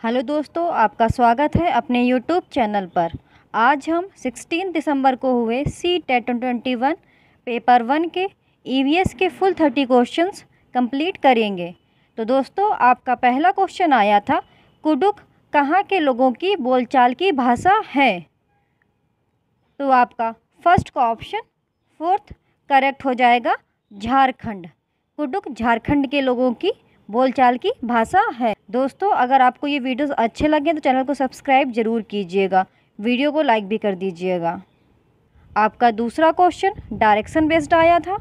Hello दोस्तों, आपका स्वागत है अपने यूट्यूब चैनल पर। आज हम 16 दिसंबर को हुए C TET twenty one paper one के ईवीएस के फुल थर्टी क्वेश्चंस कंप्लीट करेंगे। तो दोस्तों, आपका पहला क्वेश्चन आया था कुडुक कहाँ के लोगों की बोलचाल की भाषा है? तो आपका फ़र्स्ट का ऑप्शन फोर्थ करेक्ट हो जाएगा झारखंड। कुडुक झारखंड के लोगों की बोलचाल की भाषा है। दोस्तों, अगर आपको ये वीडियोस अच्छे लगे तो चैनल को सब्सक्राइब ज़रूर कीजिएगा। वीडियो को लाइक भी कर दीजिएगा। आपका दूसरा क्वेश्चन, डायरेक्शन बेस्ड आया था।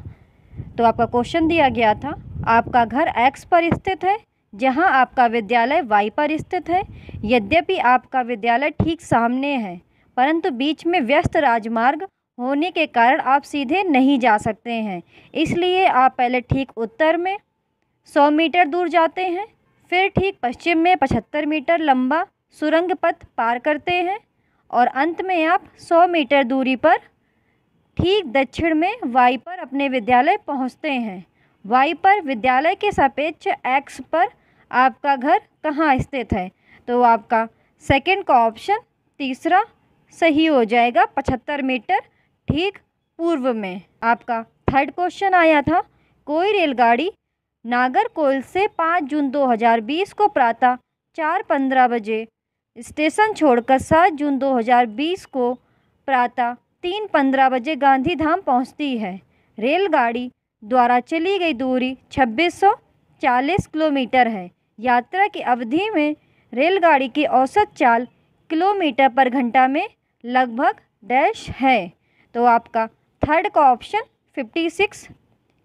तो आपका क्वेश्चन दिया गया था, आपका घर एक्स पर स्थित है, जहाँ आपका विद्यालय वाई पर स्थित है। यद्यपि आपका विद्यालय ठीक सामने है, परंतु बीच में व्यस्त राजमार्ग होने के कारण आप सीधे नहीं जा सकते हैं। इसलिए आप पहले ठीक उत्तर में सौ मीटर दूर जाते हैं फिर ठीक पश्चिम में पचहत्तर मीटर लंबा सुरंग पथ पार करते हैं और अंत में आप सौ मीटर दूरी पर ठीक दक्षिण में वाई पर अपने विद्यालय पहुँचते हैं। वाई पर विद्यालय के सापेक्ष एक्स पर आपका घर कहाँ स्थित है? तो आपका सेकंड का ऑप्शन तीसरा सही हो जाएगा पचहत्तर मीटर ठीक पूर्व में। आपका थर्ड क्वेश्चन आया था, कोई रेलगाड़ी नागरकोइल से पाँच जून 2020 को प्रातः चार पंद्रह बजे, स्टेशन छोड़कर सात जून 2020 को प्रातः तीन पंद्रह बजे गांधीधाम पहुँचती है। रेलगाड़ी द्वारा चली गई दूरी 2640 किलोमीटर है। यात्रा की अवधि में रेलगाड़ी की औसत चाल किलोमीटर पर घंटा में लगभग डैश है। तो आपका थर्ड का ऑप्शन 56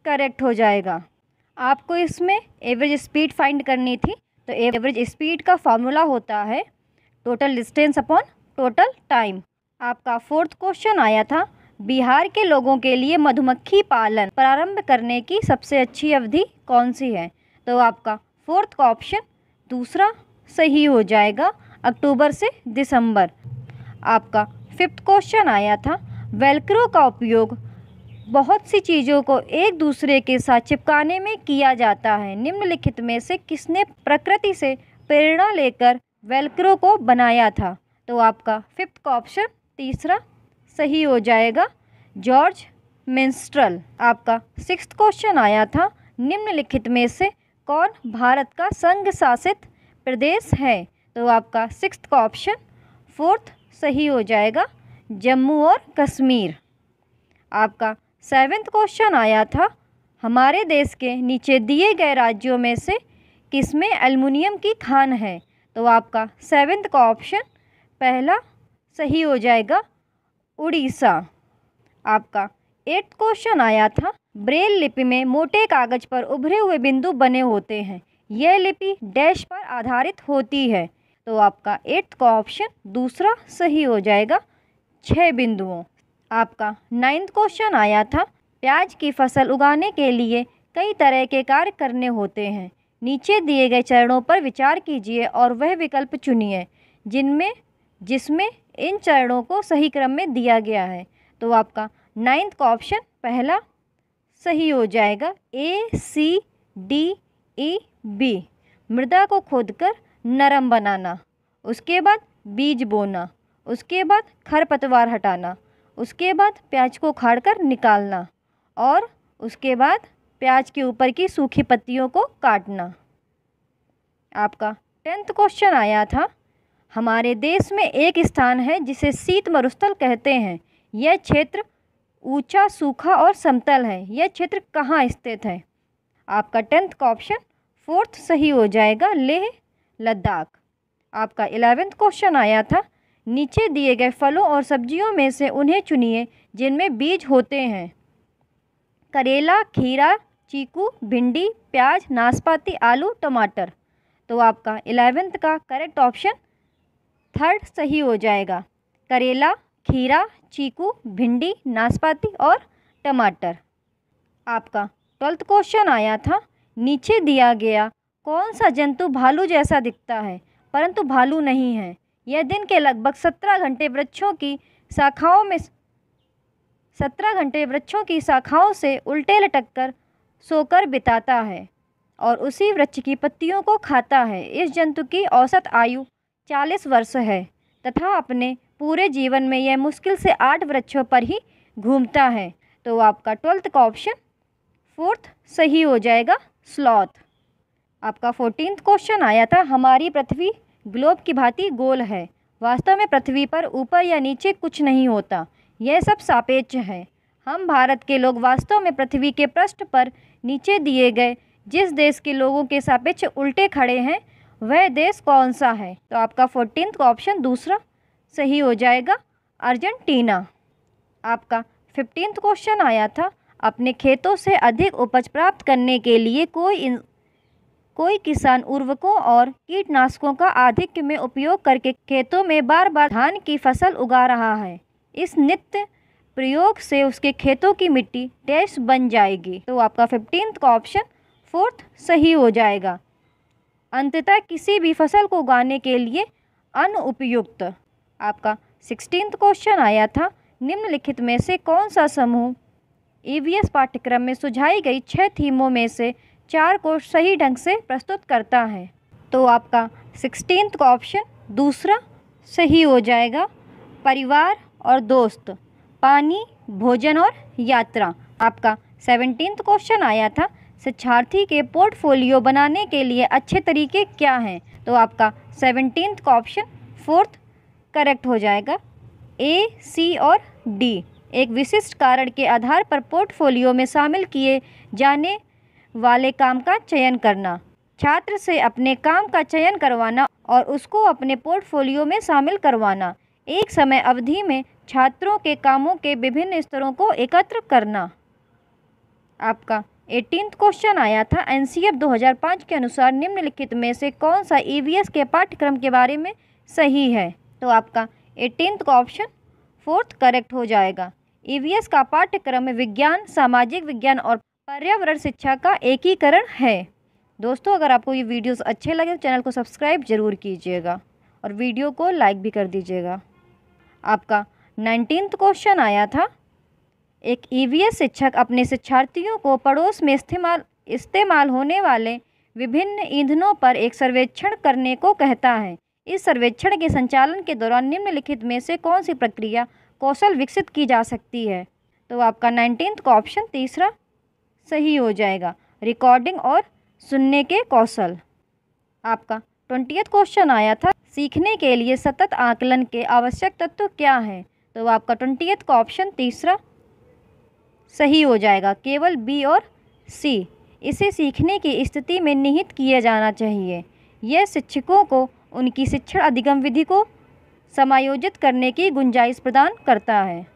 करेक्ट हो जाएगा। आपको इसमें एवरेज स्पीड फाइंड करनी थी। तो एवरेज स्पीड का फार्मूला होता है total distance upon total time आपका फोर्थ क्वेश्चन आया था, बिहार के लोगों के लिए मधुमक्खी पालन प्रारंभ करने की सबसे अच्छी अवधि कौन सी है? तो आपका फोर्थ का ऑप्शन दूसरा सही हो जाएगा, अक्टूबर से दिसंबर। आपका फिफ्थ क्वेश्चन आया था वेलक्रो का उपयोग बहुत सी चीज़ों को एक दूसरे के साथ चिपकाने में किया जाता है। निम्नलिखित में से किसने प्रकृति से प्रेरणा लेकर वेलक्रो को बनाया था? तो आपका फिफ्थ का ऑप्शन, तीसरा सही हो जाएगा, जॉर्ज मिंस्ट्रल आपका सिक्स क्वेश्चन आया था। निम्नलिखित में से कौन भारत का संघ शासित प्रदेश है? तो आपका सिक्स का ऑप्शन, फोर्थ सही हो जाएगा, जम्मू और कश्मीर। आपका सेवेंथ क्वेश्चन आया था, हमारे देश के नीचे दिए गए राज्यों में से किसमें एल्युमिनियम की खान है? तो आपका सेवेंथ का ऑप्शन पहला सही हो जाएगा, उड़ीसा। आपका एट्थ क्वेश्चन आया था, ब्रेल लिपि में मोटे कागज़ पर उभरे हुए बिंदु बने होते हैं, यह लिपि डैश पर आधारित होती है। तो आपका एट्थ का ऑप्शन दूसरा सही हो जाएगा छः बिंदुओं। आपका नाइन्थ क्वेश्चन आया था। प्याज की फ़सल उगाने के लिए कई तरह के कार्य करने होते हैं। नीचे दिए गए चरणों पर विचार कीजिए और वह विकल्प चुनिए, जिनमें जिसमें इन चरणों को सही क्रम में दिया गया है। तो आपका नाइन्थ का ऑप्शन पहला सही हो जाएगा। ए सी डी ई बी मृदा को खोदकर नरम बनाना। उसके बाद बीज बोना। उसके बाद खरपतवार हटाना। उसके बाद प्याज को उखाड़ कर निकालना और उसके बाद प्याज के ऊपर की सूखी पत्तियों को काटना। आपका टेंथ क्वेश्चन आया था। हमारे देश में एक स्थान है जिसे शीत मरुस्थल कहते हैं। यह क्षेत्र ऊँचा, सूखा और समतल है। यह क्षेत्र कहाँ स्थित है? आपका टेंथ का ऑप्शन फोर्थ सही हो जाएगा लेह लद्दाख। आपका इलेवेंथ क्वेश्चन आया था। नीचे दिए गए फलों और सब्जियों में से उन्हें चुनिए, जिनमें बीज होते हैं। करेला, खीरा, चीकू, भिंडी, प्याज, नाशपाती, आलू, टमाटर। तो आपका इलेवेंथ का करेक्ट ऑप्शन थर्ड सही हो जाएगा। करेला, खीरा, चीकू, भिंडी, नाशपाती और टमाटर। आपका ट्वेल्थ क्वेश्चन आया था। नीचे दिया गया, कौन सा जंतु भालू जैसा दिखता है? परंतु भालू नहीं है। यह दिन के लगभग सत्रह घंटे वृक्षों की शाखाओं में सत्रह घंटे वृक्षों की शाखाओं से उल्टे लटक कर सोकर बिताता है और उसी वृक्ष की पत्तियों को खाता है। इस जंतु की औसत आयु चालीस वर्ष है तथा अपने पूरे जीवन में यह मुश्किल से आठ वृक्षों पर ही घूमता है। तो आपका ट्वेल्थ का ऑप्शन, फोर्थ सही हो जाएगा स्लॉथ। आपका फोर्टीनथ क्वेश्चन आया था, हमारी पृथ्वी ग्लोब की भांति गोल है। वास्तव में पृथ्वी पर ऊपर या नीचे कुछ नहीं होता। यह सब सापेक्ष है। हम भारत के लोग वास्तव में पृथ्वी के पृष्ठ पर नीचे दिए गए जिस देश के लोगों के सापेक्ष उल्टे खड़े हैं, वह देश कौन सा है? तो आपका फोर्टीन का ऑप्शन दूसरा सही हो जाएगा, अर्जेंटीना। आपका फिफ्टींथ क्वेश्चन आया था। अपने खेतों से अधिक उपज प्राप्त करने के लिए कोई कोई किसान उर्वरकों और कीटनाशकों का आधिक्य में उपयोग करके खेतों में बार बार धान की फ़सल उगा रहा है। इस नित्य प्रयोग से उसके खेतों की मिट्टी डैश बन जाएगी। तो आपका फिफ्टींथ का ऑप्शन फोर्थ सही हो जाएगा। अंततः किसी भी फ़सल को उगाने के लिए अनुपयुक्त। आपका सिक्सटींथ क्वेश्चन आया था, निम्नलिखित में से कौन सा समूह ईवीएस पाठ्यक्रम में सुझाई गई छह थीमों में से चार को सही ढंग से प्रस्तुत करता है। तो आपका सिक्सटीन्थ का ऑप्शन दूसरा सही हो जाएगा। परिवार और दोस्त, पानी, भोजन और यात्रा। आपका सेवनटीन्थ क्वेश्चन आया था। शिक्षार्थी के पोर्टफोलियो बनाने के लिए अच्छे तरीके क्या हैं? तो आपका सेवनटीन का ऑप्शन फोर्थ करेक्ट हो जाएगा। ए, सी और डी एक विशिष्ट कारण के आधार पर पोर्टफोलियो में शामिल किए जाने वाले काम का चयन करना। छात्र से अपने काम का चयन करवाना और उसको अपने पोर्टफोलियो में शामिल करवाना। एक समय अवधि में छात्रों के कामों के विभिन्न स्तरों को एकत्र करना। आपका एटीनथ क्वेश्चन आया था। एन 2005 के अनुसार निम्नलिखित में से कौन सा ईवीएस के पाठ्यक्रम के बारे में सही है? तो आपका एटीनथ का ऑप्शन फोर्थ करेक्ट हो जाएगा। ईवीएस का पाठ्यक्रम विज्ञान, सामाजिक विज्ञान और पर्यावरण शिक्षा का एकीकरण है। दोस्तों, अगर आपको ये वीडियोस अच्छे लगे तो चैनल को सब्सक्राइब ज़रूर कीजिएगा और वीडियो को लाइक भी कर दीजिएगा। आपका नाइनटीन्थ क्वेश्चन आया था। एक ईवीएस शिक्षक अपने शिक्षार्थियों को पड़ोस में इस्तेमाल इस्तेमाल होने वाले विभिन्न ईंधनों पर एक सर्वेक्षण करने को कहता है। इस सर्वेक्षण के संचालन के दौरान निम्नलिखित में से कौन सी प्रक्रिया कौशल विकसित की जा सकती है? तो आपका नाइनटीन्थ का ऑप्शन, तीसरा सही हो जाएगा। रिकॉर्डिंग और सुनने के कौशल। आपका ट्वेंटियथ क्वेश्चन आया था। सीखने के लिए सतत आकलन के आवश्यक तत्व क्या हैं? तो आपका ट्वेंटियथ का ऑप्शन तीसरा सही हो जाएगा। केवल बी और सी इसे सीखने की स्थिति में निहित किया जाना चाहिए। यह शिक्षकों को उनकी शिक्षण अधिगम विधि को समायोजित करने की गुंजाइश प्रदान करता है।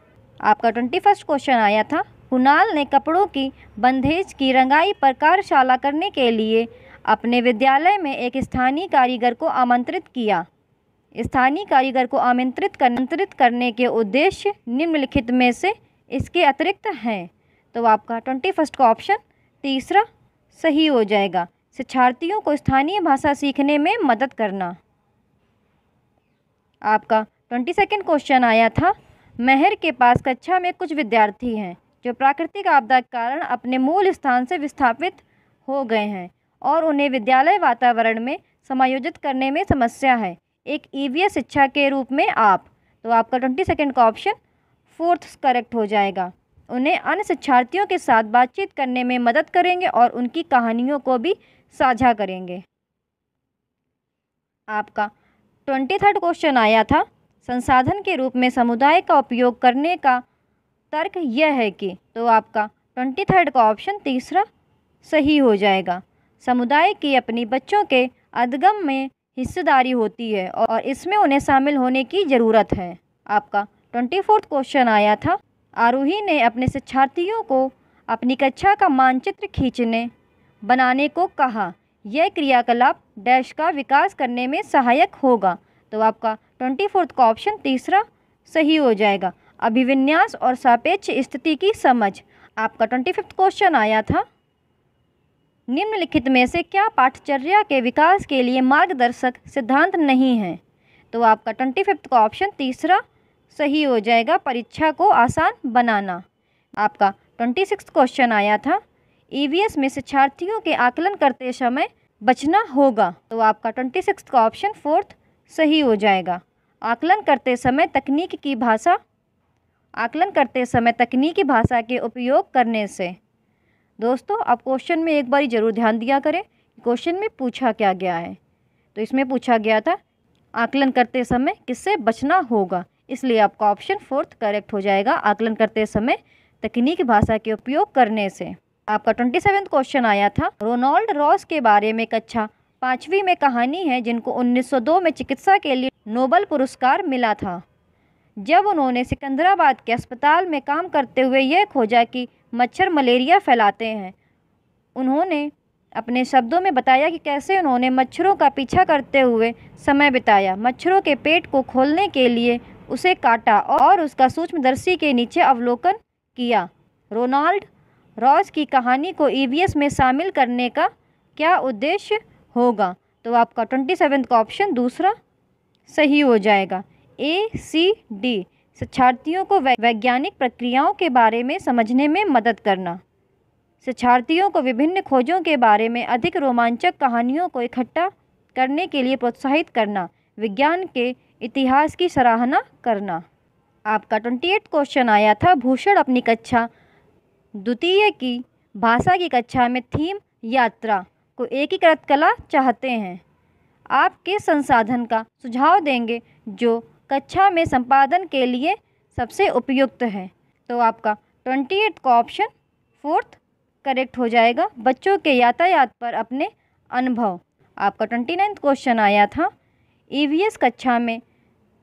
आपका ट्वेंटी फ़र्स्ट क्वेश्चन आया था। कुणाल ने कपड़ों की बंधेज की रंगाई पर कार्यशाला करने के लिए अपने विद्यालय में एक स्थानीय कारीगर को आमंत्रित किया। स्थानीय कारीगर को आमंत्रित आमंत्रित करने के उद्देश्य निम्नलिखित में से इसके अतिरिक्त हैं। तो आपका ट्वेंटी फ़र्स्ट का ऑप्शन, तीसरा सही हो जाएगा। शिक्षार्थियों को स्थानीय भाषा सीखने में मदद करना। आपका ट्वेंटी सेकेंड क्वेश्चन आया था। महर के पास कक्षा में कुछ विद्यार्थी हैं। जो प्राकृतिक आपदा के कारण अपने मूल स्थान से विस्थापित हो गए हैं और उन्हें विद्यालय वातावरण में समायोजित करने में समस्या है। एक ईवीएस शिक्षा के रूप में आप तो आपका ट्वेंटी सेकेंड का ऑप्शन फोर्थ करेक्ट हो जाएगा। उन्हें अन्य शिक्षार्थियों के साथ बातचीत करने में मदद करेंगे और उनकी कहानियों को भी साझा करेंगे। आपका ट्वेंटी थर्ड क्वेश्चन आया था, संसाधन के रूप में समुदाय का उपयोग करने का तर्क यह है कि तो आपका ट्वेंटी थर्ड का ऑप्शन तीसरा सही हो जाएगा। समुदाय की अपनी बच्चों के अदगम में हिस्सेदारी होती है और इसमें उन्हें शामिल होने की ज़रूरत है। आपका ट्वेंटी फोर्थ क्वेश्चन आया था। आरोही ने अपने शिक्षार्थियों को अपनी कक्षा का मानचित्र खींचने, बनाने को कहा। यह क्रियाकलाप डैश का विकास करने में सहायक होगा। तो आपका ट्वेंटी फोर्थ का ऑप्शन तीसरा सही हो जाएगा। अभिविन्यास और सापेक्ष स्थिति की समझ। आपका ट्वेंटी फिफ्थ क्वेश्चन आया था। निम्नलिखित में से क्या पाठचर्या के विकास के लिए मार्गदर्शक सिद्धांत नहीं है? तो आपका ट्वेंटी फिफ्थ का ऑप्शन तीसरा, सही हो जाएगा परीक्षा को आसान बनाना। आपका ट्वेंटी सिक्स क्वेश्चन आया था। ईवीएस में शिक्षार्थियों के आकलन करते समय बचना होगा। तो आपका ट्वेंटी सिक्स का ऑप्शन फोर्थ सही हो जाएगा। आकलन करते समय तकनीक की भाषा आकलन करते समय तकनीकी भाषा के उपयोग करने से। दोस्तों आप क्वेश्चन में एक बार ज़रूर ध्यान दिया करें। क्वेश्चन में पूछा क्या गया है? तो इसमें पूछा गया था, आकलन करते समय किससे बचना होगा? इसलिए आपका ऑप्शन फोर्थ करेक्ट हो जाएगा, आकलन करते समय तकनीकी भाषा के उपयोग करने से। आपका ट्वेंटी सेवेंथ क्वेश्चन आया था, रोनाल्ड रॉस के बारे में कक्षा पाँचवीं में कहानी है जिनको 1902 में चिकित्सा के लिए नोबल पुरस्कार मिला था। जब उन्होंने सिकंदराबाद के अस्पताल में काम करते हुए यह खोजा कि मच्छर मलेरिया फैलाते हैं, उन्होंने अपने शब्दों में बताया कि कैसे उन्होंने मच्छरों का पीछा करते हुए समय बिताया। मच्छरों के पेट को खोलने के लिए उसे काटा और उसका सूक्ष्मदर्शी के नीचे अवलोकन किया। रोनाल्ड रॉस की कहानी को ईवीएस में शामिल करने का क्या उद्देश्य होगा? तो आपका ट्वेंटी सेवेंथ का ऑप्शन दूसरा सही हो जाएगा। ए सी डी शिक्षार्थियों को वैज्ञानिक प्रक्रियाओं के बारे में समझने में मदद करना। शिक्षार्थियों को विभिन्न खोजों के बारे में अधिक रोमांचक कहानियों को इकट्ठा करने के लिए प्रोत्साहित करना। विज्ञान के इतिहास की सराहना करना। आपका ट्वेंटी एट क्वेश्चन आया था, भूषण अपनी कक्षा, द्वितीय की भाषा की कक्षा में थीम यात्रा को एकीकृत कला चाहते हैं। आप किस संसाधन का सुझाव देंगे जो कक्षा में संपादन के लिए सबसे उपयुक्त है। तो आपका ट्वेंटी एट का ऑप्शन फोर्थ करेक्ट हो जाएगा। बच्चों के यातायात पर अपने अनुभव। आपका ट्वेंटी नाइन्थ क्वेश्चन आया था। ईवीएस कक्षा में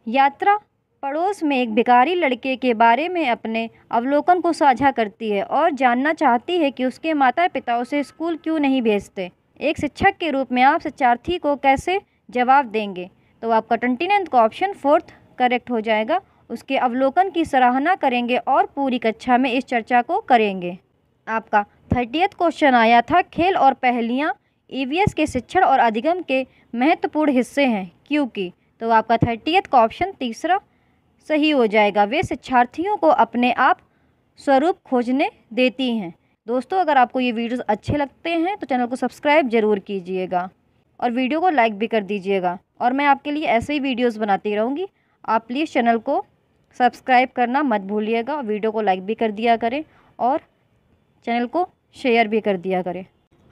यात्रा पड़ोस में एक भिखारी लड़के के बारे में अपने अवलोकन को साझा करती है और जानना चाहती है कि उसके माता पिता उसे स्कूल क्यों नहीं भेजते। एक शिक्षक के रूप में आप शिक्षार्थी को कैसे जवाब देंगे? तो आपका ट्वेंटी नाइन्थ का ऑप्शन फोर्थ करेक्ट हो जाएगा। उसके अवलोकन की सराहना करेंगे और पूरी कक्षा में इस चर्चा को करेंगे। आपका थर्टियथ क्वेश्चन आया था, खेल और पहलियाँ ईवीएस के शिक्षण और अधिगम के महत्वपूर्ण हिस्से हैं क्योंकि तो आपका थर्टियथ का ऑप्शन तीसरा सही हो जाएगा। वे शिक्षार्थियों को अपने आप स्वरूप खोजने देती हैं। दोस्तों, अगर आपको ये वीडियोस अच्छे लगते हैं तो चैनल को सब्सक्राइब ज़रूर कीजिएगा। और वीडियो को लाइक भी कर दीजिएगा। और मैं आपके लिए ऐसे ही वीडियोस बनाती रहूँगी। आप प्लीज़ चैनल को सब्सक्राइब करना मत भूलिएगा वीडियो को लाइक भी कर दिया करें और चैनल को शेयर भी कर दिया करें।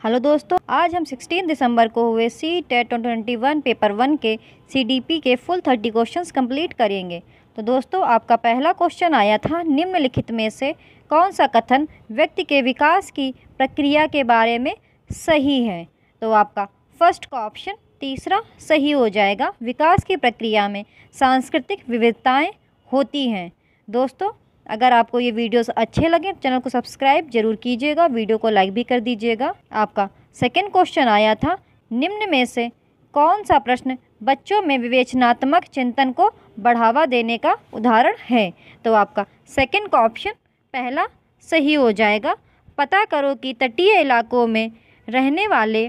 हेलो दोस्तों, आज हम 16 दिसंबर को हुए C TET twenty one paper one के सीडीपी के फुल थर्टी क्वेश्चंस कंप्लीट करेंगे। तो दोस्तों, आपका पहला क्वेश्चन आया था निम्नलिखित में से, कौन सा कथन व्यक्ति के विकास की प्रक्रिया के बारे में सही है? तो आपका फ़र्स्ट का ऑप्शन, तीसरा सही हो जाएगा। विकास की प्रक्रिया में सांस्कृतिक विविधताएँ होती हैं। दोस्तों, अगर आपको ये वीडियोस अच्छे लगे, चैनल को सब्सक्राइब ज़रूर कीजिएगा, वीडियो को लाइक भी कर दीजिएगा। आपका सेकंड क्वेश्चन आया था, निम्न में से कौन सा प्रश्न बच्चों में विवेचनात्मक चिंतन को बढ़ावा देने का उदाहरण है? तो आपका सेकंड का ऑप्शन पहला सही हो जाएगा। पता करो कि तटीय इलाकों में रहने वाले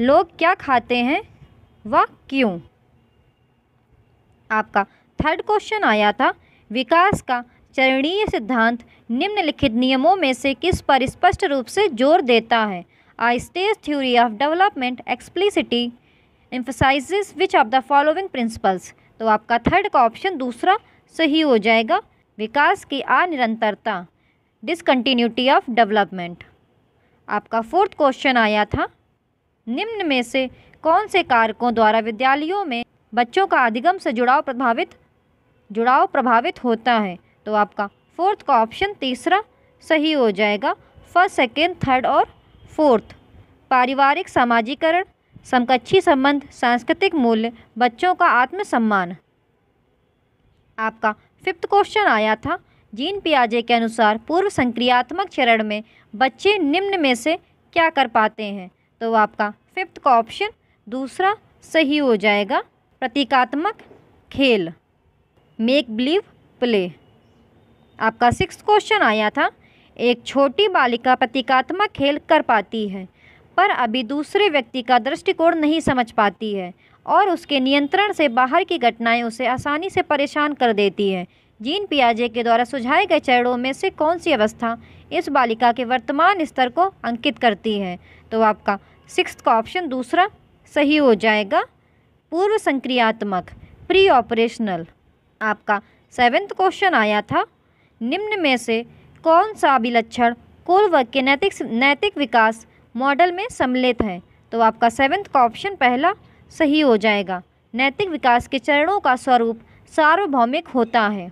लोग क्या खाते हैं? व क्यों? आपका थर्ड क्वेश्चन आया था, विकास का चरणीय सिद्धांत निम्नलिखित नियमों में से किस पर स्पष्ट रूप से ज़ोर देता है? I stage theory of development explicitly emphasises which of the following principles तो आपका थर्ड का ऑप्शन दूसरा सही हो जाएगा, विकास की अनिरंतरता डिसकंटिन्यूटी ऑफ़ डेवलपमेंट आपका फोर्थ क्वेश्चन आया था निम्न में से कौन से कारकों द्वारा विद्यालयों में बच्चों का अधिगम से जुड़ाव प्रभावित जुड़ाव प्रभावित होता है? तो आपका फोर्थ का ऑप्शन तीसरा सही हो जाएगा। फ़र्स्ट, सेकेंड, थर्ड और फोर्थ। पारिवारिक सामाजिकरण, समकक्षी संबंध, सांस्कृतिक मूल्य, बच्चों का आत्मसम्मान। आपका फिफ्थ क्वेश्चन आया था। जीन पियाजे के अनुसार पूर्व संक्रियात्मक चरण में बच्चे निम्न में से क्या कर पाते हैं? तो आपका फिफ्थ का ऑप्शन दूसरा सही हो जाएगा। प्रतीकात्मक खेल। मेक बिलीव प्ले आपका सिक्स क्वेश्चन आया था। एक छोटी बालिका प्रतीकात्मक खेल कर पाती है, पर अभी दूसरे व्यक्ति का दृष्टिकोण नहीं समझ पाती है और उसके नियंत्रण से बाहर की घटनाएँ उसे आसानी से परेशान कर देती हैं। जीन पियाजे के द्वारा सुझाए गए चरणों में से कौन सी अवस्था इस बालिका के वर्तमान स्तर को अंकित करती है? तो आपका सिक्स का ऑप्शन दूसरा सही हो जाएगा। पूर्व संक्रियात्मक प्री ऑपरेशनल आपका सेवेंथ क्वेश्चन आया था। निम्न में से कौन सा अभिलक्षण कुल वर्ग के नैतिक नैतिक विकास मॉडल में सम्मिलित है? तो आपका सेवेंथ का ऑप्शन पहला सही हो जाएगा। नैतिक विकास के चरणों का स्वरूप सार्वभौमिक होता है।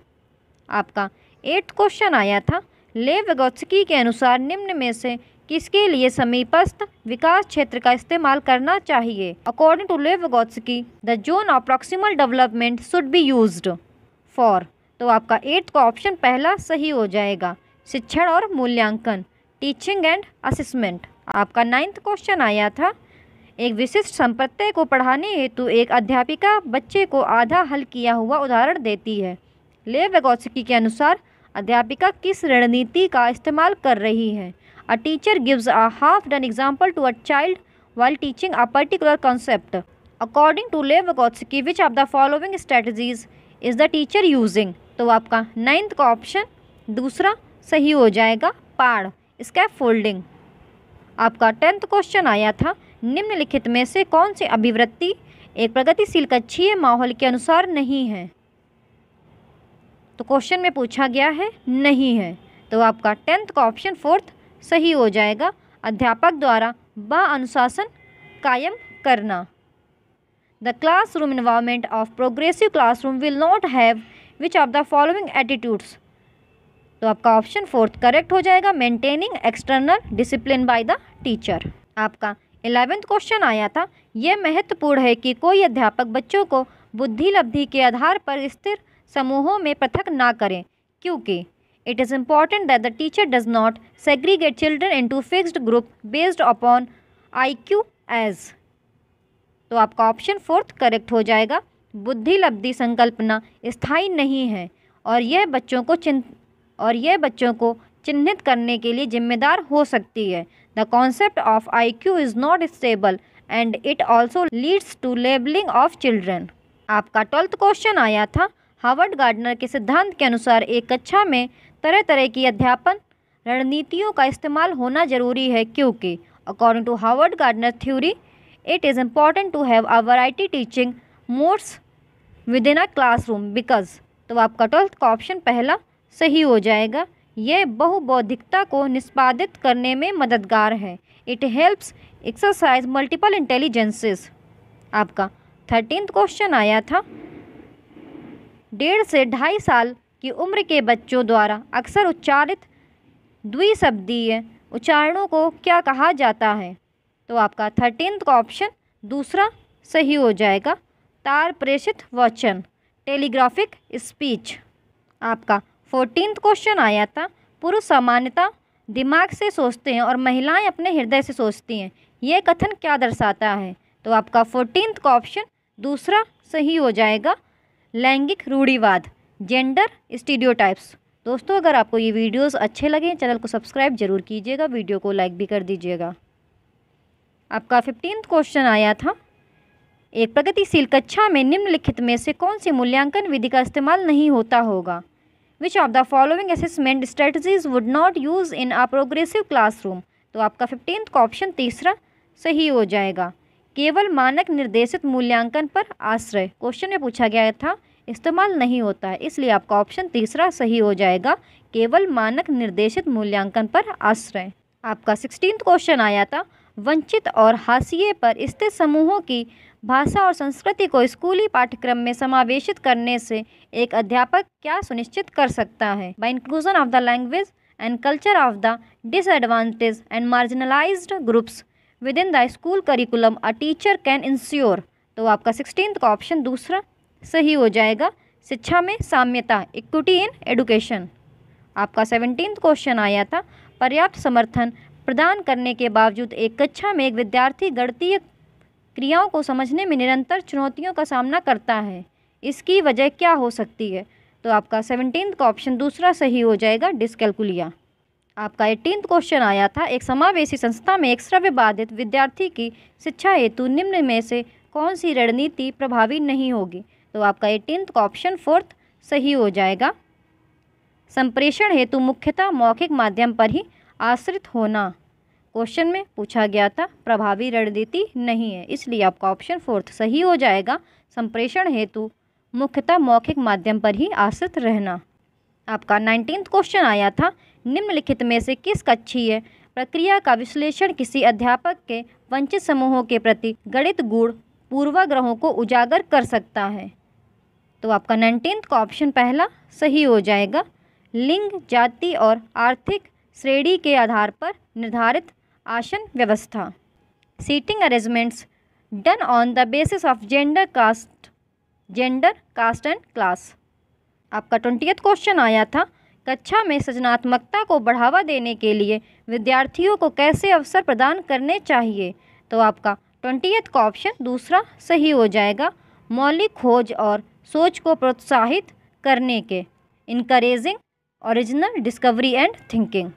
आपका एट्थ क्वेश्चन आया था। ले वगोत्सकी के अनुसार निम्न में से किसके लिए समीपस्थ विकास क्षेत्र का इस्तेमाल करना चाहिए? According to Lev Vygotsky the zone of proximal development should be use for तो आपका एट्थ का ऑप्शन पहला सही हो जाएगा। शिक्षण और मूल्यांकन टीचिंग एंड असिसमेंट आपका नाइन्थ क्वेश्चन आया था। एक विशिष्ट संप्रत्यय को पढ़ाने हेतु एक अध्यापिका बच्चे को आधा हल किया हुआ उदाहरण देती है। ले वेगोत्सकी के अनुसार, अध्यापिका किस रणनीति का इस्तेमाल कर रही है? A teacher gives a half done example to a child while teaching a particular concept according to Lev Vygotsky which of the following strategies is the teacher using तो आपका नाइन्थ का ऑप्शन दूसरा सही हो जाएगा पाड़ स्कैप फोल्डिंग आपका tenth question आया था, निम्नलिखित में से कौन सी अभिवृत्ति एक प्रगतिशील कक्षीय माहौल के अनुसार नहीं है? तो क्वेश्चन में पूछा गया है, नहीं है. तो आपका टेंथ का ऑप्शन फोर्थ सही हो जाएगा। अध्यापक द्वारा ब अनुशासन कायम करना। The classroom environment of progressive classroom will not have which of the following attitudes तो आपका ऑप्शन फोर्थ करेक्ट हो जाएगा। Maintaining external discipline by the teacher आपका इलेवेंथ क्वेश्चन आया था। यह महत्वपूर्ण है कि कोई अध्यापक बच्चों को बुद्धि लब्धि के आधार पर स्थिर समूहों में पृथक ना करें। क्योंकि it is important that the teacher does not segregate children into fixed group based upon IQ age तो आपका ऑप्शन फोर्थ करेक्ट हो जाएगा। बुद्धि लब्धि संकल्पना स्थायी नहीं है और यह बच्चों को चिंत और यह बच्चों को चिन्हित करने के लिए जिम्मेदार हो सकती है। The concept of I Q is not stable and it also leads to labelling of children आपका ट्वेल्थ क्वेश्चन आया था। हावर्ड गार्डनर के सिद्धांत के अनुसार एक कक्षा में तरह तरह की अध्यापन रणनीतियों का इस्तेमाल होना ज़रूरी है क्योंकि according to Howard Gardner theory it is important to have a variety teaching modes within a classroom because तो आपका ट्वेल्थ का ऑप्शन पहला सही हो जाएगा। यह बहुबौद्धिकता को निष्पादित करने में मददगार है। It helps exercise multiple intelligences आपका थर्टींथ क्वेश्चन आया था। डेढ़ से ढाई साल की उम्र के बच्चों द्वारा अक्सर उच्चारित द्विशब्दीय उच्चारणों को क्या कहा जाता है? तो आपका थर्टींथ का ऑप्शन दूसरा सही हो जाएगा। तार प्रेषित वचन टेलीग्राफिक स्पीच आपका फोर्टीनथ क्वेश्चन आया था। पुरुष सामान्यता दिमाग से सोचते हैं और महिलाएँ अपने हृदय से सोचती हैं। यह कथन क्या दर्शाता है? तो आपका फोर्टीनथ का ऑप्शन दूसरा सही हो जाएगा। लैंगिक रूढ़िवाद। जेंडर स्टीडियोटाइप्स दोस्तों, अगर आपको ये वीडियोस अच्छे लगे, चैनल को सब्सक्राइब ज़रूर कीजिएगा, वीडियो को लाइक भी कर दीजिएगा। आपका फिफ्टींथ क्वेश्चन आया था। एक प्रगतिशील कक्षा में निम्नलिखित में से कौन सी मूल्यांकन विधि का इस्तेमाल नहीं होता होगा? Which of the following assessment strategies would not use in a progressive classroom तो आपका फिफ्टींथ का ऑप्शन तीसरा सही हो जाएगा। केवल मानक निर्देशित मूल्यांकन पर आश्रय। क्वेश्चन में पूछा गया था इस्तेमाल नहीं होता है। इसलिए आपका ऑप्शन तीसरा सही हो जाएगा। केवल मानक निर्देशित मूल्यांकन पर आश्रय। आपका सिक्सटीन क्वेश्चन आया था। वंचित और हाशिए पर स्थित समूहों की भाषा और संस्कृति को स्कूली पाठ्यक्रम में समावेशित करने से एक अध्यापक क्या सुनिश्चित कर सकता है? By inclusion of the language and culture of the disadvantage and marginalise groups within the school curriculum a teacher can ensure तो आपका सिक्सटीन का ऑप्शन दूसरा सही हो जाएगा। शिक्षा में साम्यता इक्विटी इन एडुकेशन आपका सेवनटीन क्वेश्चन आया था। पर्याप्त समर्थन प्रदान करने के बावजूद एक कक्षा में एक विद्यार्थी गणतीय क्रियाओं को समझने में निरंतर चुनौतियों का सामना करता है। इसकी वजह क्या हो सकती है? तो आपका सेवनटीन का ऑप्शन दूसरा सही हो जाएगा डिसकैलकुलिया आपका एटीनथ क्वेश्चन आया था। एक समावेशी संस्था में एक श्रव्य बाधित विद्यार्थी की शिक्षा हेतु निम्न में से कौन सी रणनीति प्रभावी नहीं होगी? तो आपका एटीनथ का ऑप्शन फोर्थ सही हो जाएगा। संप्रेषण हेतु मुख्यतः मौखिक माध्यम पर ही आश्रित होना। क्वेश्चन में पूछा गया था, प्रभावी रणनीति नहीं है, इसलिए आपका ऑप्शन फोर्थ सही हो जाएगा। संप्रेषण हेतु मुख्यतः मौखिक माध्यम पर ही आश्रित रहना। आपका नाइनटीन्थ क्वेश्चन आया था, निम्नलिखित में से किस कक्षीय प्रक्रिया का विश्लेषण किसी अध्यापक के वंचित समूहों के प्रति गणित गुण पूर्वाग्रहों को उजागर कर सकता है। तो आपका नाइनटीन्थ का ऑप्शन पहला सही हो जाएगा। लिंग, जाति और आर्थिक श्रेणी के आधार पर निर्धारित आसन व्यवस्था। Seating arrangements done on the basis of gender caste gender caste and class आपका ट्वेंटियथ क्वेश्चन आया था, कक्षा में सृजनात्मकता को बढ़ावा देने के लिए विद्यार्थियों को कैसे अवसर प्रदान करने चाहिए? तो आपका ट्वेंटियथ का ऑप्शन दूसरा सही हो जाएगा। मौलिक खोज और सोच को प्रोत्साहित करने के। Encouraging original discovery and thinking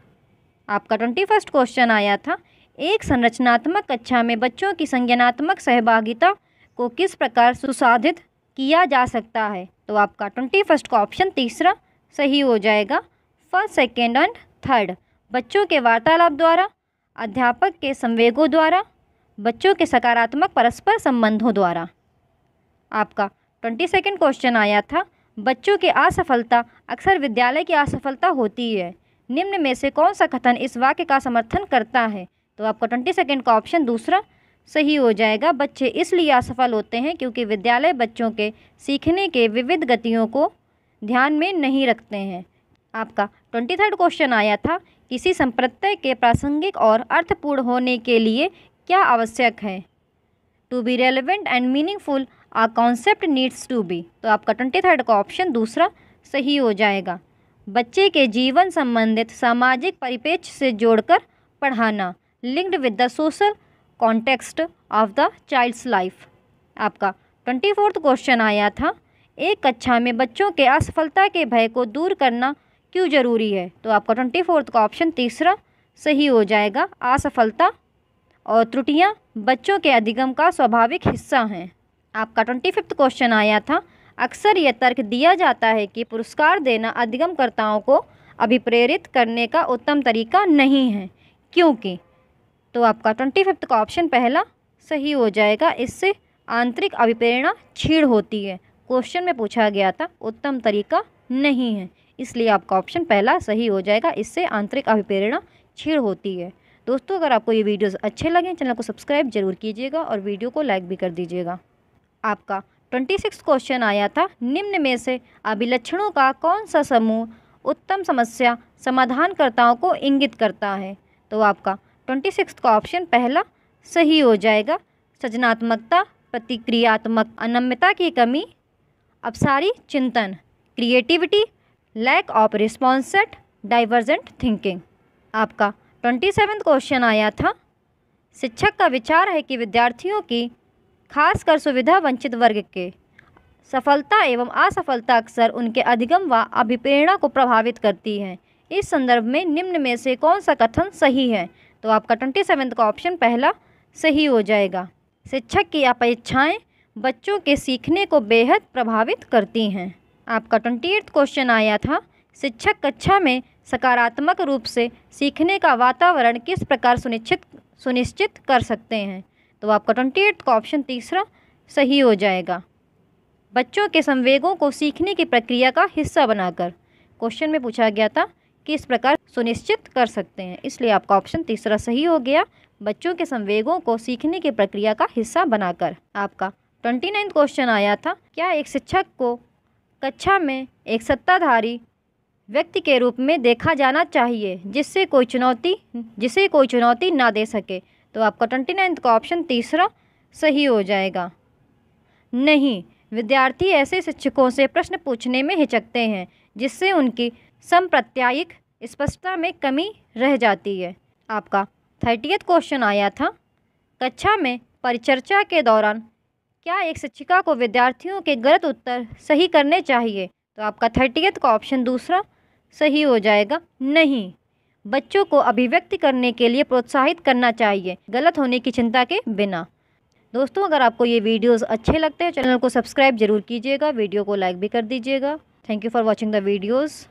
आपका ट्वेंटी फ़र्स्ट क्वेश्चन आया था, एक संरचनात्मक कक्षा में बच्चों की संज्ञानात्मक सहभागिता को किस प्रकार सुसाधित किया जा सकता है? तो आपका ट्वेंटी फ़र्स्ट का ऑप्शन तीसरा सही हो जाएगा फ़र्स्ट सेकेंड एंड थर्ड बच्चों के वार्तालाप द्वारा, अध्यापक के संवेगों द्वारा, बच्चों के सकारात्मक परस्पर संबंधों द्वारा। आपका ट्वेंटी सेकेंड क्वेश्चन आया था। बच्चों की असफलता अक्सर विद्यालय की असफलता होती है। निम्न में से कौन सा कथन इस वाक्य का समर्थन करता है? तो आपका ट्वेंटी सेकेंड का ऑप्शन दूसरा सही हो जाएगा। बच्चे इसलिए असफल होते हैं क्योंकि विद्यालय बच्चों के सीखने के विविध गतियों को ध्यान में नहीं रखते हैं। आपका ट्वेंटी थर्ड क्वेश्चन आया था, किसी संप्रत्यय के प्रासंगिक और अर्थपूर्ण होने के लिए क्या आवश्यक है? To be relevant and meaningful a concept needs to be तो आपका ट्वेंटी थर्ड का ऑप्शन दूसरा सही हो जाएगा। बच्चे के जीवन संबंधित सामाजिक परिपेक्ष से जोड़कर पढ़ाना। Linked with the social context of the child's life आपका ट्वेंटी फोर्थ क्वेश्चन आया था, एक कक्षा में बच्चों के असफलता के भय को दूर करना क्यों ज़रूरी है? तो आपका ट्वेंटी फोर्थ का ऑप्शन तीसरा सही हो जाएगा, असफलता और त्रुटियाँ बच्चों के अधिगम का स्वाभाविक हिस्सा हैं। आपका ट्वेंटी फिफ्थ क्वेश्चन आया था। अक्सर यह तर्क दिया जाता है कि पुरस्कार देना अधिगमकर्ताओं को अभिप्रेरित करने का उत्तम तरीका नहीं है। क्योंकि? तो आपका ट्वेंटी फिफ्थ का ऑप्शन पहला सही हो जाएगा। इससे आंतरिक अभिप्रेरणा छीड़ होती है। क्वेश्चन में पूछा गया था, उत्तम तरीका नहीं है। इसलिए आपका ऑप्शन पहला सही हो जाएगा। इससे आंतरिक अभिप्रेरणा छीड़ होती है। दोस्तों, अगर आपको ये वीडियोस अच्छे लगें चैनल को सब्सक्राइब ज़रूर कीजिएगा और वीडियो को लाइक भी कर दीजिएगा। आपका ट्वेंटी सिक्स क्वेश्चन आया था, निम्न में से अभिलक्षणों का कौन सा समूह उत्तम समस्या समाधानकर्ताओं को इंगित करता है? तो आपका ट्वेंटी सिक्स का ऑप्शन पहला सही हो जाएगा। सृजनात्मकता, प्रतिक्रियात्मक अनम्यता की कमी, अपसारी चिंतन, creativity lack of response set divergent thinking आपका ट्वेंटी सेवेंथ क्वेश्चन आया था। शिक्षक का विचार है कि विद्यार्थियों की खासकर सुविधा वंचित वर्ग के सफलता एवं असफलता अक्सर उनके अधिगम व अभिप्रेरणा को प्रभावित करती है। इस संदर्भ में निम्न में से कौन सा कथन सही है? तो आपका ट्वेंटी सेवेंथ का ऑप्शन पहला सही हो जाएगा। शिक्षक की अपेक्षाएँ बच्चों के सीखने को बेहद प्रभावित करती हैं। आपका ट्वेंटी एट्थ क्वेश्चन आया था। शिक्षक कक्षा में सकारात्मक रूप से सीखने का वातावरण किस प्रकार सुनिश्चित सुनिश्चित कर सकते हैं? तो आपका ट्वेंटी एट का ऑप्शन तीसरा सही हो जाएगा। बच्चों के संवेगों को सीखने की प्रक्रिया का हिस्सा बनाकर क्वेश्चन में पूछा गया था कि इस प्रकार सुनिश्चित कर सकते हैं? इसलिए आपका ऑप्शन तीसरा सही हो गया। बच्चों के संवेगों को सीखने की प्रक्रिया का हिस्सा बनाकर आपका ट्वेंटी नाइन्थ क्वेश्चन आया था, क्या एक शिक्षक को कक्षा में एक सत्ताधारी व्यक्ति के रूप में देखा जाना चाहिए, जिससे कोई चुनौती, जिसे कोई चुनौती ना दे सके। तो आपका ट्वेंटी नाइन्थ का ऑप्शन तीसरा सही हो जाएगा। नहीं, विद्यार्थी ऐसे शिक्षकों से प्रश्न पूछने में हिचकते हैं, जिससे उनकी संप्रत्यायिक स्पष्टता में कमी रह जाती है। आपका थर्टियथ क्वेश्चन आया था। कक्षा में परिचर्चा के दौरान क्या एक शिक्षिका को विद्यार्थियों के गलत उत्तर सही करने चाहिए? तो आपका थर्टियथ का ऑप्शन दूसरा सही हो जाएगा? नहीं। बच्चों को अभिव्यक्त करने के लिए प्रोत्साहित करना चाहिए, गलत होने की चिंता के बिना। दोस्तों, अगर आपको ये वीडियोस अच्छे लगते हैं, चैनल को सब्सक्राइब ज़रूर कीजिएगा, वीडियो को लाइक भी कर दीजिएगा। Thank you for watching the videos